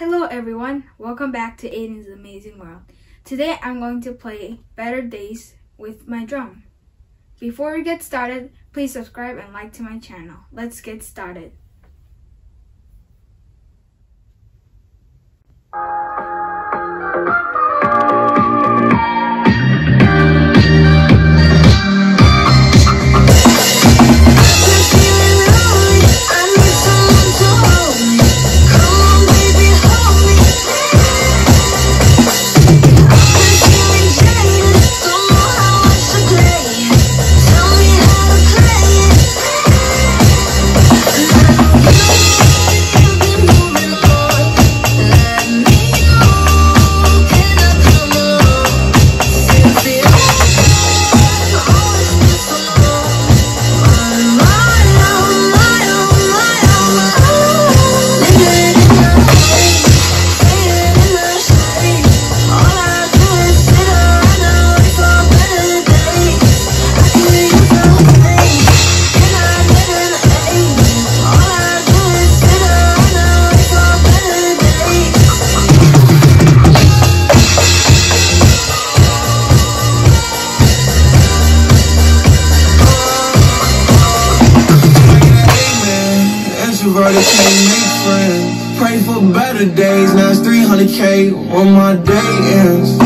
Hello everyone, welcome back to Aiden's Amazing World. Today I'm going to play Better Days with my drum. Before we get started, please subscribe and like to my channel. Let's get started. Introverted can't make friends. Pray for better days. Now it's 300k when my day ends.